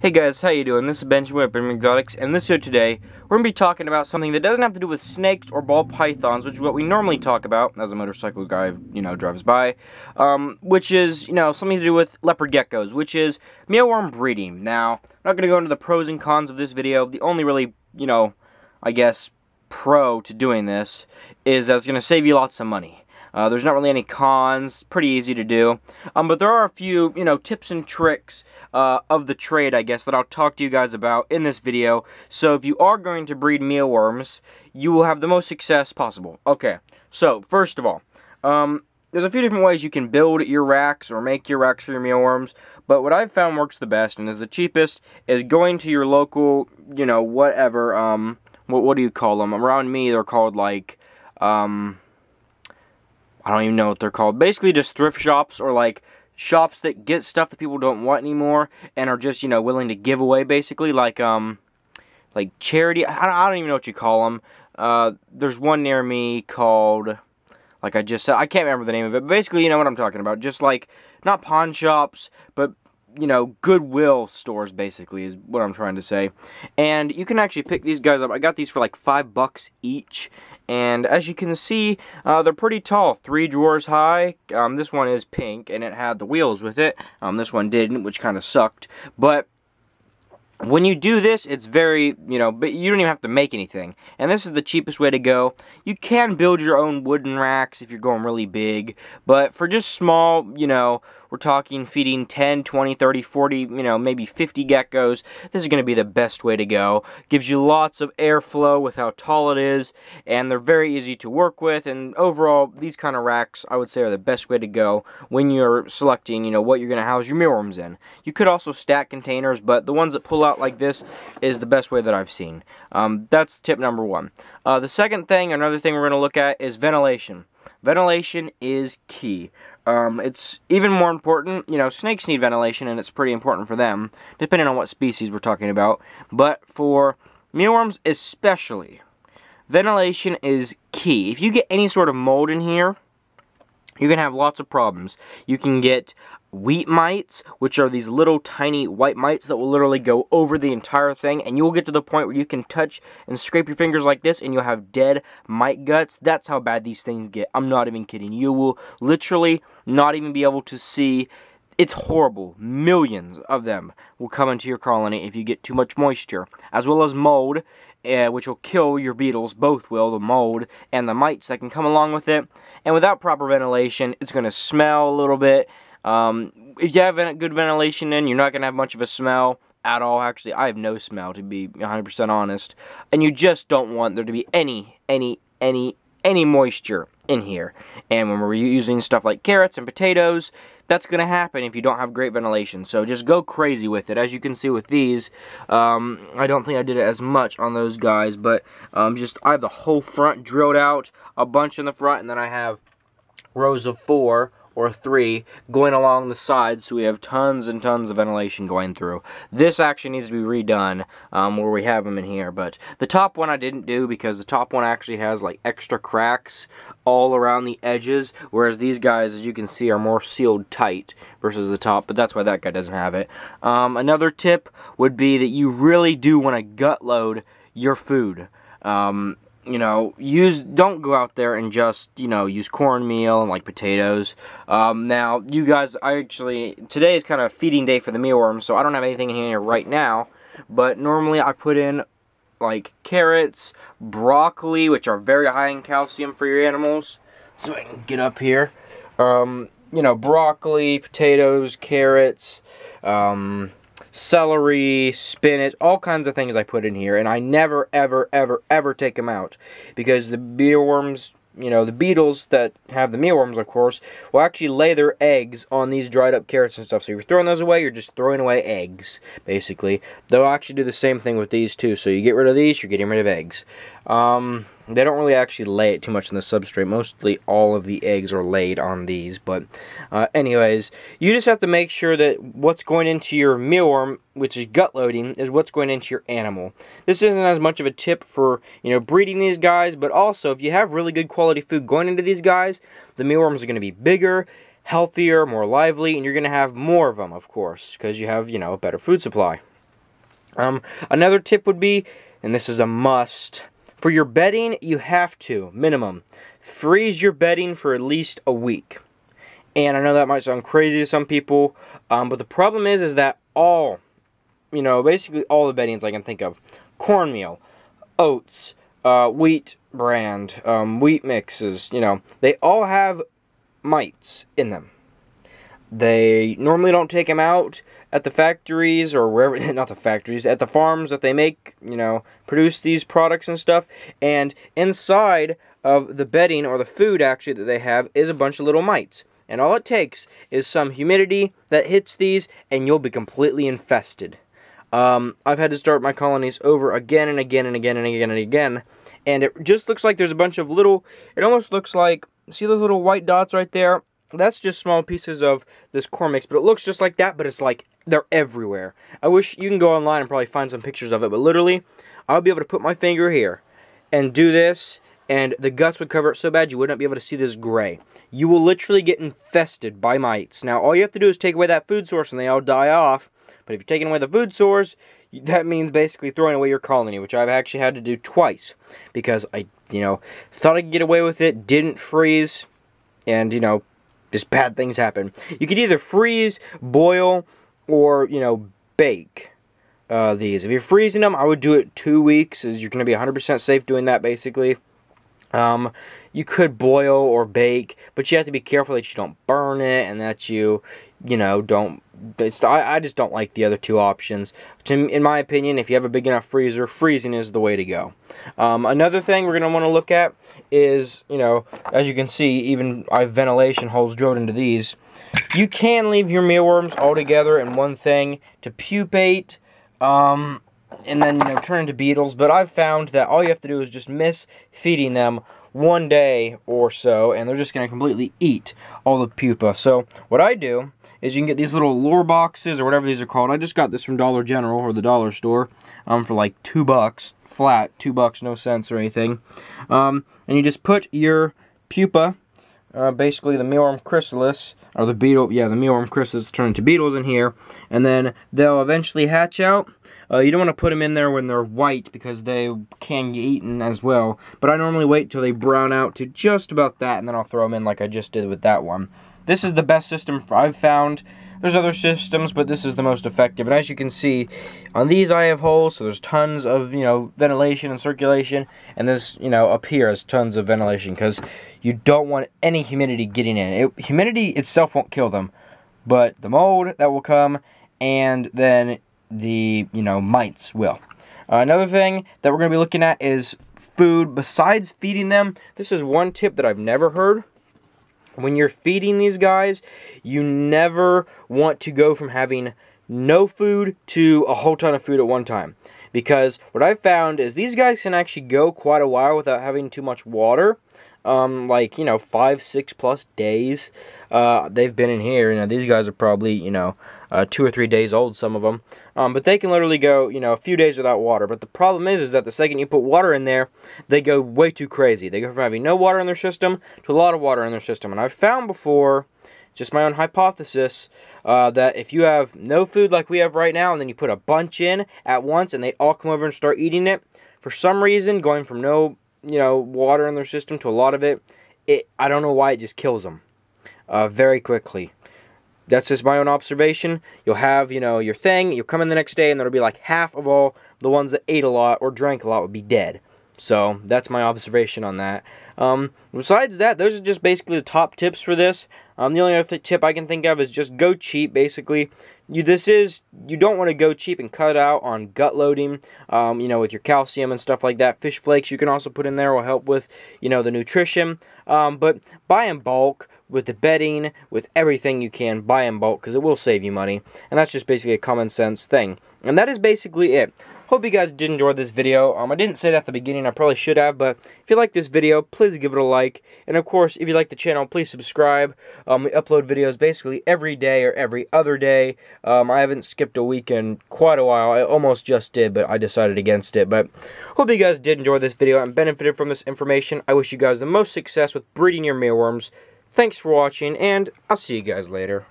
Hey guys, how you doing? This is Benjamin Benjamin's Exotics, and this video today, we're going to be talking about something that doesn't have to do with snakes or ball pythons, which is what we normally talk about as a motorcycle guy, you know, drives by, um, which is, you know, something to do with leopard geckos, which is mealworm breeding. Now, I'm not going to go into the pros and cons of this video. The only really, you know, I guess, pro to doing this is that it's going to save you lots of money. Uh, there's not really any cons, pretty easy to do. Um, but there are a few, you know, tips and tricks uh, of the trade, I guess, that I'll talk to you guys about in this video. So if you are going to breed mealworms, you will have the most success possible. Okay, so first of all, um, there's a few different ways you can build your racks or make your racks for your mealworms, but what I've found works the best and is the cheapest is going to your local, you know, whatever, um, what, what do you call them? Around me, they're called, like, um, I don't even know what they're called. Basically, just thrift shops or like shops that get stuff that people don't want anymore and are just you know willing to give away basically like um like charity. I don't, I don't even know what you call them. Uh, there's one near me called like I just said. I can't remember the name of it. But basically, you know what I'm talking about. Just like not pawn shops, but you know, Goodwill stores basically is what I'm trying to say. And you can actually pick these guys up. I got these for like five bucks each. And as you can see, uh, they're pretty tall, three drawers high. Um, this one is pink, and it had the wheels with it. Um, this one didn't, which kind of sucked. But when you do this, it's very, you know, but you don't even have to make anything. And this is the cheapest way to go. You can build your own wooden racks if you're going really big, but for just small, you know, we're talking feeding 10, 20, 30, 40, you know, maybe 50 geckos. This is going to be the best way to go. Gives you lots of airflow with how tall it is, and they're very easy to work with. And overall, these kind of racks, I would say, are the best way to go when you're selecting, you know, what you're going to house your mealworms in. You could also stack containers, but the ones that pull out like this is the best way that I've seen. Um, that's tip number one. Uh, the second thing, another thing we're going to look at is ventilation. Ventilation is key. Um, it's even more important, you know, snakes need ventilation and it's pretty important for them, depending on what species we're talking about. But for mealworms especially, ventilation is key. If you get any sort of mold in here, going to have lots of problems. You can get wheat mites, which are these little tiny white mites that will literally go over the entire thing, and you'll get to the point where you can touch and scrape your fingers like this, and you'll have dead mite guts. That's how bad these things get. I'm not even kidding. You will literally not even be able to see it's horrible. Millions of them will come into your colony if you get too much moisture, as well as mold, uh, which will kill your beetles. Both will, the mold and the mites that can come along with it. And without proper ventilation, it's going to smell a little bit. Um, if you have good ventilation in, you're not going to have much of a smell at all. Actually, I have no smell, to be 100% honest. And you just don't want there to be any, any, any, any moisture in here. And when we're using stuff like carrots and potatoes, that's going to happen if you don't have great ventilation. So just go crazy with it. As you can see with these, um, I don't think I did it as much on those guys, but um, just I have the whole front drilled out, a bunch in the front, and then I have rows of four or three going along the sides so we have tons and tons of ventilation going through. This actually needs to be redone um, where we have them in here, but the top one I didn't do because the top one actually has like extra cracks all around the edges, whereas these guys, as you can see, are more sealed tight versus the top, but that's why that guy doesn't have it. Um, another tip would be that you really do want to gut load your food. Um, you know, use don't go out there and just you know use cornmeal and like potatoes. Um, now, you guys, I actually today is kind of feeding day for the mealworms, so I don't have anything in here right now. But normally I put in like carrots, broccoli, which are very high in calcium for your animals. So I can get up here. Um, you know, broccoli, potatoes, carrots. Um, celery, spinach, all kinds of things I put in here, and I never, ever, ever, ever take them out because the mealworms, you know, the beetles that have the mealworms, of course, will actually lay their eggs on these dried up carrots and stuff. So if you're throwing those away, you're just throwing away eggs, basically. They'll actually do the same thing with these too. So you get rid of these, you're getting rid of eggs. Um, they don't really actually lay it too much on the substrate. Mostly all of the eggs are laid on these. But uh, anyways, you just have to make sure that what's going into your mealworm, which is gut loading, is what's going into your animal. This isn't as much of a tip for, you know, breeding these guys, but also if you have really good quality food going into these guys, the mealworms are going to be bigger, healthier, more lively, and you're going to have more of them, of course, because you have, you know, a better food supply. Um, another tip would be, and this is a must, for your bedding, you have to, minimum, freeze your bedding for at least a week. And I know that might sound crazy to some people, um, but the problem is, is that all, you know, basically all the beddings I can think of, cornmeal, oats, uh, wheat bran, um, wheat mixes, you know, they all have mites in them. They normally don't take them out at the factories or wherever, not the factories, at the farms that they make, you know, produce these products and stuff. And inside of the bedding or the food actually that they have is a bunch of little mites. And all it takes is some humidity that hits these and you'll be completely infested. Um, I've had to start my colonies over again and again and again and again and again. And it just looks like there's a bunch of little, it almost looks like, see those little white dots right there? That's just small pieces of this core mix, but it looks just like that, but it's like they're everywhere. I wish you can go online and probably find some pictures of it, but literally, I'll be able to put my finger here and do this, and the guts would cover it so bad you wouldn't be able to see this gray. You will literally get infested by mites. Now, all you have to do is take away that food source and they all die off, but if you're taking away the food source, that means basically throwing away your colony, which I've actually had to do twice, because I, you know, thought I could get away with it, didn't freeze, and, you know, just bad things happen. You could either freeze, boil, or, you know, bake uh, these. If you're freezing them, I would do it two weeks, as you're going to be 100% safe doing that, basically. Um, you could boil or bake, but you have to be careful that you don't burn it and that you, you know, don't. It's, I, I just don't like the other two options. To, in my opinion, if you have a big enough freezer, freezing is the way to go. Um, another thing we're going to want to look at is, you know, as you can see, even I have ventilation holes drilled into these. You can leave your mealworms all together in one thing to pupate, um, and then, you know, turn into beetles. But I've found that all you have to do is just miss feeding them one day or so, and they're just going to completely eat all the pupa. So what I do is you can get these little lure boxes or whatever these are called. I just got this from Dollar General or the dollar store um, for like two bucks flat, two bucks, no cents or anything. Um, and you just put your pupa uh, basically the mealworm chrysalis, or the beetle, yeah, the mealworm chrysalis turn into beetles in here, and then they'll eventually hatch out. Uh, you don't want to put them in there when they're white because they can get eaten as well, but I normally wait till they brown out to just about that, and then I'll throw them in like I just did with that one. This is the best system I've found there's other systems, but this is the most effective. And as you can see, on these I have holes, so there's tons of, you know, ventilation and circulation. And this, you know, up here is tons of ventilation because you don't want any humidity getting in. It, humidity itself won't kill them, but the mold that will come and then the, you know, mites will. Uh, another thing that we're going to be looking at is food besides feeding them. This is one tip that I've never heard when you're feeding these guys, you never want to go from having no food to a whole ton of food at one time. Because what I've found is these guys can actually go quite a while without having too much water. Um, like, you know, five, six plus days. Uh, they've been in here. You know, these guys are probably, you know, uh, two or three days old, some of them. Um, but they can literally go, you know, a few days without water. But the problem is, is that the second you put water in there, they go way too crazy. They go from having no water in their system to a lot of water in their system. And I've found before, just my own hypothesis, uh, that if you have no food like we have right now, and then you put a bunch in at once, and they all come over and start eating it, for some reason, going from no, you know, water in their system to a lot of it, it I don't know why it just kills them uh, very quickly that's just my own observation. You'll have, you know, your thing, you'll come in the next day, and there'll be like half of all the ones that ate a lot or drank a lot would be dead. So, that's my observation on that. Um, besides that, those are just basically the top tips for this. Um, the only other tip I can think of is just go cheap, basically. You, this is, you don't want to go cheap and cut out on gut loading, um, you know, with your calcium and stuff like that. Fish flakes you can also put in there will help with, you know, the nutrition. Um, but buy in bulk with the bedding, with everything you can, buy in bulk because it will save you money. And that's just basically a common sense thing. And that is basically it. Hope you guys did enjoy this video. Um, I didn't say it at the beginning, I probably should have, but if you like this video, please give it a like. And of course, if you like the channel, please subscribe. Um, we upload videos basically every day or every other day. Um, I haven't skipped a week in quite a while. I almost just did, but I decided against it. But hope you guys did enjoy this video and benefited from this information. I wish you guys the most success with breeding your mealworms. Thanks for watching, and I'll see you guys later.